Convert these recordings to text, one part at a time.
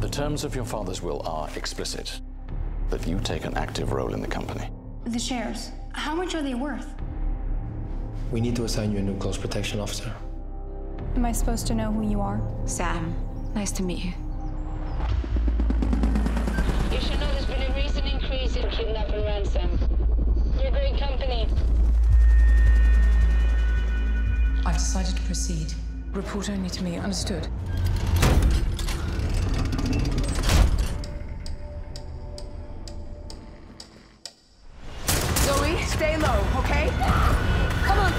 The terms of your father's will are explicit that you take an active role in the company. The shares, how much are they worth? We need to assign you a new close protection officer. Am I supposed to know who you are? Sam, nice to meet you. You should know there's been a recent increase in kidnap. You're great company. I've decided to proceed. Report only to me, understood? Zoe, stay low, okay? Come on.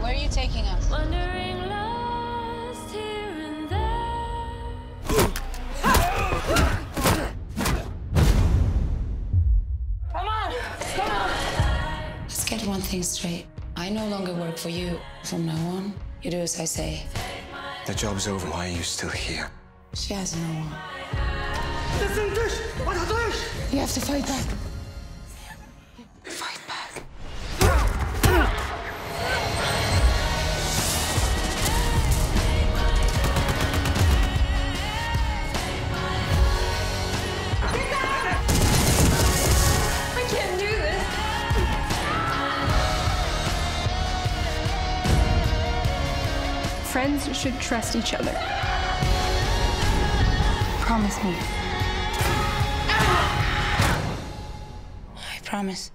Where are you taking us? Let's get one thing straight. I no longer work for you. From now on, you do as I say. The job's over. Why are you still here? She has no one. You have to fight back. Friends should trust each other. Promise me. I promise.